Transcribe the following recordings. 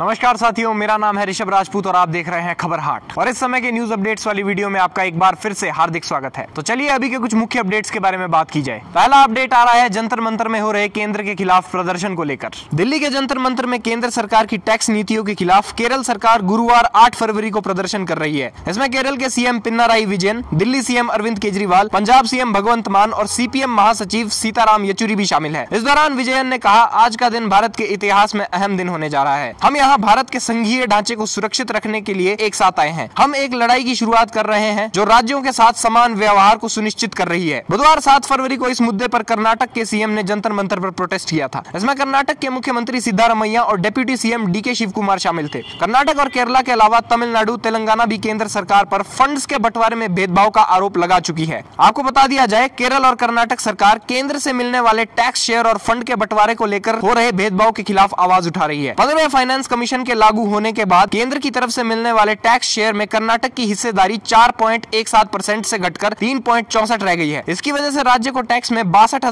नमस्कार साथियों, मेरा नाम है ऋषभ राजपूत और आप देख रहे हैं खबर हाट। और इस समय के न्यूज़ अपडेट्स वाली वीडियो में आपका एक बार फिर से हार्दिक स्वागत है। तो चलिए अभी के कुछ मुख्य अपडेट्स के बारे में बात की जाए। पहला अपडेट आ रहा है, जंतर मंतर में हो रहे केंद्र के खिलाफ प्रदर्शन को लेकर। दिल्ली के जंतर मंतर में केंद्र सरकार की टैक्स नीतियों के खिलाफ केरल सरकार गुरुवार आठ फरवरी को प्रदर्शन कर रही है। इसमें केरल के CM Pinarayi Vijayan, Delhi CM Arvind Kejriwal, Punjab CM Bhagwant Mann और सीपीएम महासचिव सीताराम येचुरी भी शामिल है। इस दौरान विजयन ने कहा, आज का दिन भारत के इतिहास में अहम दिन होने जा रहा है। हम यहाँ भारत के संघीय ढांचे को सुरक्षित रखने के लिए एक साथ आए हैं। हम एक लड़ाई की शुरुआत कर रहे हैं, जो राज्यों के साथ समान व्यवहार को सुनिश्चित कर रही है। बुधवार सात फरवरी को इस मुद्दे पर कर्नाटक के सीएम ने जंतर मंतर पर प्रोटेस्ट किया था। इसमें कर्नाटक के मुख्यमंत्री सिद्धारमैया और डेप्यूटी सीएम डी के शिव कुमार शामिल थे। कर्नाटक और केरला के अलावा तमिलनाडु, तेलंगाना भी केंद्र सरकार पर फंड्स के बंटवारे में भेदभाव का आरोप लगा चुकी है। आपको बता दिया जाए, केरल और कर्नाटक सरकार केंद्र से मिलने वाले टैक्स शेयर और फंड के बंटवारे को लेकर हो रहे भेदभाव के खिलाफ आवाज़ उठा रही है। पंद्रह फाइनेंस कमीशन के लागू होने के बाद केंद्र की तरफ़ से मिलने वाले टैक्स शेयर में कर्नाटक की हिस्सेदारी 4.17 परसेंट से घटकर तीन रह गई है। इसकी वजह से राज्य को टैक्स में बासठ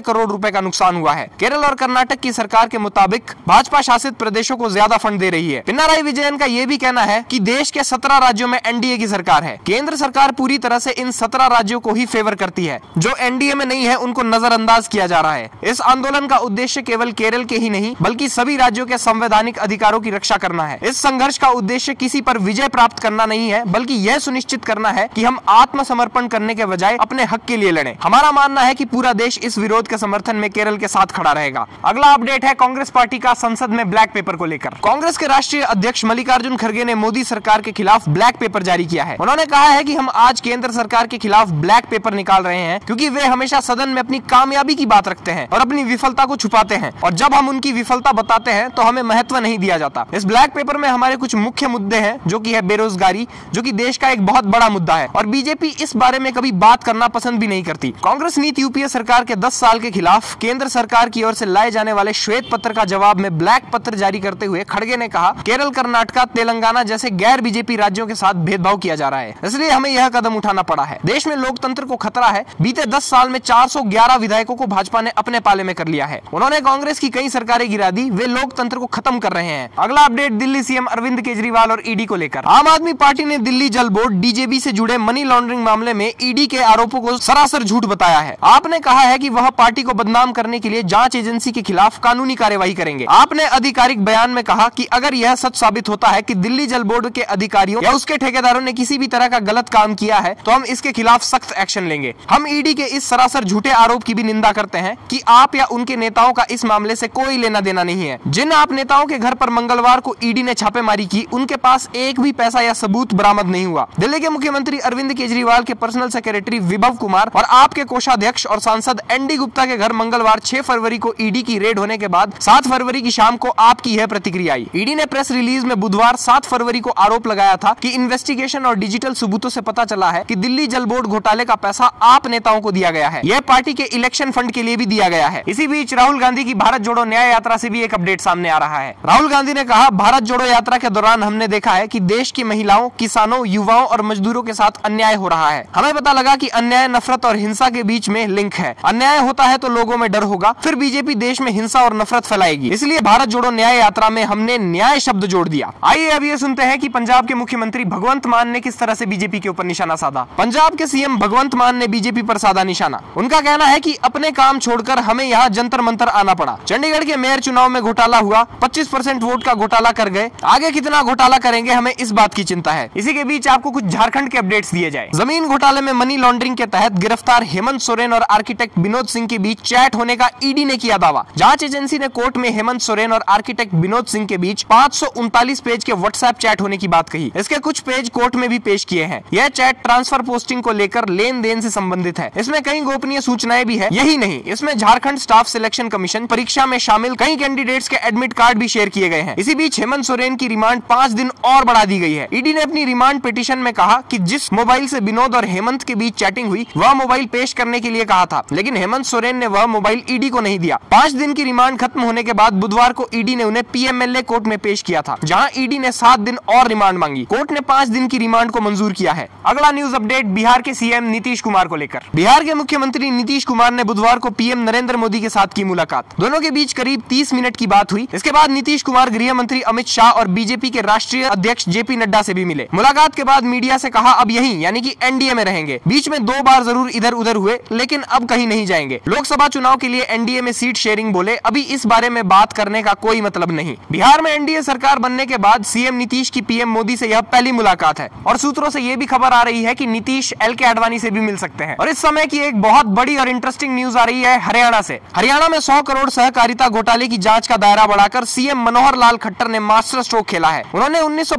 करोड़ रुपए का नुकसान हुआ है। केरल और कर्नाटक की सरकार के मुताबिक भाजपा शासित प्रदेशों को ज़्यादा फंड दे रही है। पिनाराई विजयन का ये भी कहना है की देश के सत्रह राज्यों में एनडीए की सरकार है। केंद्र सरकार पूरी तरह से इन सत्रह राज्यों को ही फेवर करती है। जो एनडीए में नहीं है, उनको नजरअंदाज किया जा रहा है। इस आंदोलन का उद्देश्य केवल केरल के ही नहीं, बल्कि सभी राज्यों के संवैधानिक अधिकारों की रक्षा करना है। इस संघर्ष का उद्देश्य किसी पर विजय प्राप्त करना नहीं है, बल्कि यह सुनिश्चित करना है कि हम आत्मसमर्पण करने के बजाय अपने हक के लिए लड़े। हमारा मानना है कि पूरा देश इस विरोध के समर्थन में केरल के साथ खड़ा रहेगा। अगला अपडेट है कांग्रेस पार्टी का संसद में ब्लैक पेपर को लेकर। कांग्रेस के राष्ट्रीय अध्यक्ष मल्लिकार्जुन खड़गे ने मोदी सरकार के खिलाफ ब्लैक पेपर जारी किया है। उन्होंने कहा है कि हम आज केंद्र सरकार के खिलाफ ब्लैक पेपर निकाल रहे हैं, क्योंकि वे हमेशा सदन में अपनी कामयाबी की बात रखते हैं और अपनी विफलता को छुपाते हैं। और जब हम उनकी विफलता बताते हैं तो हमें महत्व नहीं दिया जाता। इस ब्लैक पेपर में हमारे कुछ मुख्य मुद्दे हैं, जो कि है बेरोजगारी, जो कि देश का एक बहुत बड़ा मुद्दा है। और बीजेपी इस बारे में कभी बात करना पसंद भी नहीं करती। कांग्रेस नीति यूपीए सरकार के 10 साल के खिलाफ केंद्र सरकार की ओर से लाए जाने वाले श्वेत पत्र का जवाब में ब्लैक पत्र जारी करते हुए खड़गे ने कहा, केरल, कर्नाटका, तेलंगाना जैसे गैर बीजेपी राज्यों के साथ भेदभाव किया जा रहा है। इसलिए हमें यह कदम उठाना पड़ा है। देश में लोकतंत्र को खतरा है। बीते दस साल में चार सौ ग्यारह विधायकों को भाजपा ने अपने पाले में कर लिया है। उन्होंने कांग्रेस की कई सरकारें गिरा दी। वे लोकतंत्र को खत्म कर रहे हैं। अगला अपडेट दिल्ली सीएम अरविंद केजरीवाल और ईडी को लेकर। आम आदमी पार्टी ने दिल्ली जल बोर्ड डीजेबी से जुड़े मनी लॉन्ड्रिंग मामले में ईडी के आरोपों को सरासर झूठ बताया है। आपने कहा है कि वह पार्टी को बदनाम करने के लिए जाँच एजेंसी के खिलाफ कानूनी कार्यवाही करेंगे। आपने आधिकारिक बयान में कहा कि अगर यह सच साबित होता है कि दिल्ली जल बोर्ड के अधिकारियों या उसके ठेकेदारों ने किसी भी तरह का गलत काम किया है तो हम इसके खिलाफ सख्त एक्शन लेंगे। हम ईडी के इस सरासर झूठे आरोप की भी निंदा करते हैं कि आप या उनके नेताओं का इस मामले से कोई लेना देना नहीं है। जिन आप नेताओं के घर पर मंगलवार को ईडी ने छापेमारी की। उनके पास एक भी पैसा या सबूत बरामद नहीं हुआ। दिल्ली के मुख्यमंत्री अरविंद केजरीवाल के पर्सनल सेक्रेटरी विभव कुमार और आपके कोषाध्यक्ष और सांसद एनडी गुप्ता के घर मंगलवार छह फरवरी को ईडी की रेड होने के बाद सात फरवरी की शाम को आपकी यह प्रतिक्रिया आई। ईडी ने प्रेस रिलीज़ में बुधवार सात फरवरी को आरोप लगाया था की इन्वेस्टिगेशन और डिजिटल सबूतों ऐसी पता चला है की दिल्ली जल बोर्ड घोटाले का पैसा आप नेताओं को दिया गया है। यह पार्टी के इलेक्शन फंड के लिए भी दिया गया है। इसी बीच राहुल गांधी की भारत जोड़ो न्याय यात्रा से भी एक अपडेट सामने आ रहा है। राहुल गांधी ने कहा, भारत जोड़ो यात्रा के दौरान हमने देखा है कि देश की महिलाओं, किसानों, युवाओं और मजदूरों के साथ अन्याय हो रहा है। हमें पता लगा कि अन्याय, नफरत और हिंसा के बीच में लिंक है। अन्याय होता है तो लोगों में डर होगा, फिर बीजेपी देश में हिंसा और नफरत फैलाएगी। इसलिए भारत जोड़ो न्याय यात्रा में हमने न्याय शब्द जोड़ दिया। आइए अब ये सुनते हैं की पंजाब के मुख्यमंत्री भगवंत मान ने किस तरह से बीजेपी के ऊपर निशाना साधा। पंजाब के सीएम भगवंत मान ने बीजेपी पर साधा निशाना। उनका कहना है की अपने काम छोड़कर हमें यहाँ जंतर मंतर आना पड़ा। चंडीगढ़ के मेयर चुनाव में घोटाला हुआ 25 परसेंट वोट का घोटाला कर गए। आगे कितना घोटाला करेंगे, हमें इस बात की चिंता है। इसी के बीच आपको कुछ झारखंड के अपडेट्स दिए जाए। ज़मीन घोटाले में मनी लॉन्ड्रिंग के तहत गिरफ़्तार हेमंत सोरेन और आर्किटेक्ट विनोद सिंह के बीच चैट होने का ईडी ने किया दावा। जाँच एजेंसी ने कोर्ट में हेमंत सोरेन और आर्किटेक्ट विनोद सिंह के बीच पाँच सौ उनतालीस पेज के व्हाट्सएप चैट होने की बात कही। इसके कुछ पेज कोर्ट में भी पेश किए हैं। यह चैट ट्रांसफ़र पोस्टिंग को लेकर लेन देन से संबंधित है। इसमें कई गोपनीय सूचनाएँ भी है। यही नहीं, इसमें झारखंड स्टाफ सिलेक्शन कमीशन परीक्षा में शामिल कई कैंडिडेट्स के एडमिट कार्ड भी शेयर किए गए हैं। इसी बीच हेमंत सोरेन की रिमांड पाँच दिन और बढ़ा दी गई है। ईडी ने अपनी रिमांड पिटीशन में कहा कि जिस मोबाइल से विनोद और हेमंत के बीच चैटिंग हुई, वह मोबाइल पेश करने के लिए कहा था। लेकिन हेमंत सोरेन ने वह मोबाइल ईडी को नहीं दिया। पाँच दिन की रिमांड खत्म होने के बाद बुधवार को ईडी ने उन्हें पीएमएलए कोर्ट में पेश किया था, जहाँ ईडी ने सात दिन और रिमांड मांगी। कोर्ट ने पाँच दिन की रिमांड को मंजूर किया है। अगला न्यूज़ अपडेट बिहार के सीएम नीतीश कुमार को लेकर। बिहार के मुख्यमंत्री नीतीश कुमार ने बुधवार को पीएम नरेंद्र मोदी के साथ की मुलाकात। दोनों के बीच करीब तीस मिनट की बात हुई। इसके बाद नीतीश नीतीश कुमार, गृह मंत्री अमित शाह और बीजेपी के राष्ट्रीय अध्यक्ष जेपी नड्डा से भी मिले। मुलाकात के बाद मीडिया से कहा, अब यही, यानी कि एनडीए में रहेंगे। बीच में दो बार ज़रूर इधर उधर हुए, लेकिन अब कहीं नहीं जाएँगे। लोकसभा चुनाव के लिए एनडीए में सीट शेयरिंग बोले, अभी इस बारे में बात करने का कोई मतलब नहीं। बिहार में एनडीए सरकार बनने के बाद सीएम नीतीश की पीएम मोदी से यह पहली मुलाकात है। और सूत्रों से यह भी खबर आ रही है कि नीतीश एल के आडवाणी से भी मिल सकते हैं। और इस समय की एक बहुत बड़ी और इंटरेस्टिंग न्यूज़ आ रही है हरियाणा से। हरियाणा में सौ करोड़ सहकारिता घोटाले की जाँच का दायरा बढ़ाकर सीएम मनोहर लाल खट्टर ने मास्टर स्ट्रोक खेला है। उन्होंने उन्नीस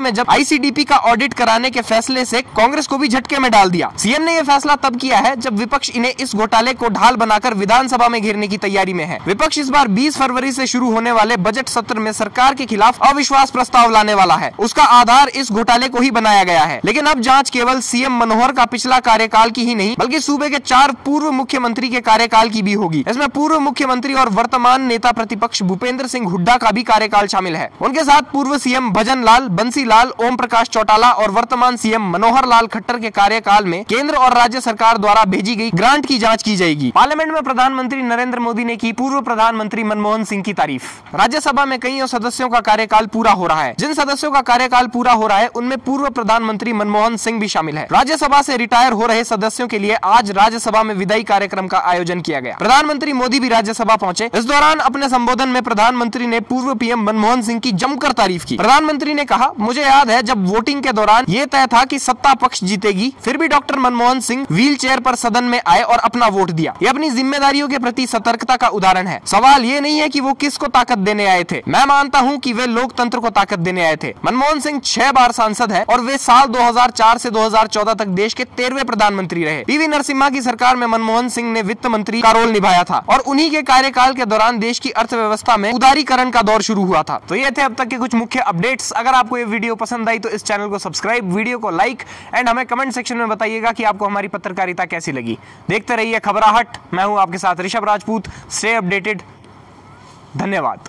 में जब आईसीडीपी का ऑडिट कराने के फैसले से कांग्रेस को भी झटके में डाल दिया। सीएम ने यह फैसला तब किया है जब विपक्ष इन्हें इस घोटाले को ढाल बनाकर विधानसभा में घेरने की तैयारी में है। विपक्ष इस बार 20 फरवरी से शुरू होने वाले बजट सत्र में सरकार के खिलाफ अविश्वास प्रस्ताव लाने वाला है। उसका आधार इस घोटाले को ही बनाया गया है। लेकिन अब जाँच केवल सीएम मनोहर का पिछला कार्यकाल की ही नहीं, बल्कि सूबे के चार पूर्व मुख्यमंत्री के कार्यकाल की भी होगी। इसमें पूर्व मुख्यमंत्री और वर्तमान नेता प्रतिपक्ष भूपेंद्र सिंह हुड्डा का भी कार्यकाल शामिल है। उनके साथ पूर्व सीएम भजन लाल बंसी लाल ओम प्रकाश चौटाला और वर्तमान सीएम मनोहर लाल खट्टर के कार्यकाल में केंद्र और राज्य सरकार द्वारा भेजी गई ग्रांट की जाँच की जाएगी। पार्लियामेंट में प्रधानमंत्री नरेंद्र मोदी ने की पूर्व प्रधानमंत्री मनमोहन सिंह की तारीफ़। राज्यसभा में कई सदस्यों का कार्यकाल पूरा हो रहा है। जिन सदस्यों का कार्यकाल पूरा हो रहा है, उनमें पूर्व प्रधानमंत्री मनमोहन सिंह भी शामिल है। राज्यसभा से रिटायर हो रहे सदस्यों के लिए आज राज्यसभा में विदाई कार्यक्रम का आयोजन किया गया। प्रधानमंत्री मोदी भी राज्यसभा पहुँचे। इस दौरान अपने संबोधन में प्रधानमंत्री ने पूर्व पीएम मनमोहन सिंह की जमकर तारीफ़ की। प्रधानमंत्री ने कहा, मुझे याद है जब वोटिंग के दौरान ये तय था कि सत्ता पक्ष जीतेगी, फिर भी doctor Manmohan Singh wheel chair पर सदन में आए और अपना वोट दिया। ये अपनी जिम्मेदारियों के प्रति सतर्कता का उदाहरण है। सवाल ये नहीं है कि वो किसको ताकत देने आए थे। मैं मानता हूँ की वे लोकतंत्र को ताकत देने आए थे। मनमोहन सिंह छह बार सांसद है और वे साल दो से 2014 तक देश के तेरहवे प्रधानमंत्री रहे। पीवी नरसिम्हा की सरकार में मनमोहन सिंह ने वित्त मंत्री का रोल निभाया था और उन्हीं के कार्यकाल के दौरान देश की अर्थव्यवस्था में उदारीकरण का दौर शुरू हुआ था। तो ये थे अब तक के कुछ मुख्य अपडेट्स अगर आपको ये वीडियो पसंद आई तो इस चैनल को सब्सक्राइब वीडियो को लाइक एंड हमें कमेंट सेक्शन में बताइएगा कि आपको हमारी पत्रकारिता कैसी लगी। देखते रहिए खबराहट। मैं हूँ आपके साथ ऋषभ राजपूत। स्टे अपडेटेड धन्यवाद।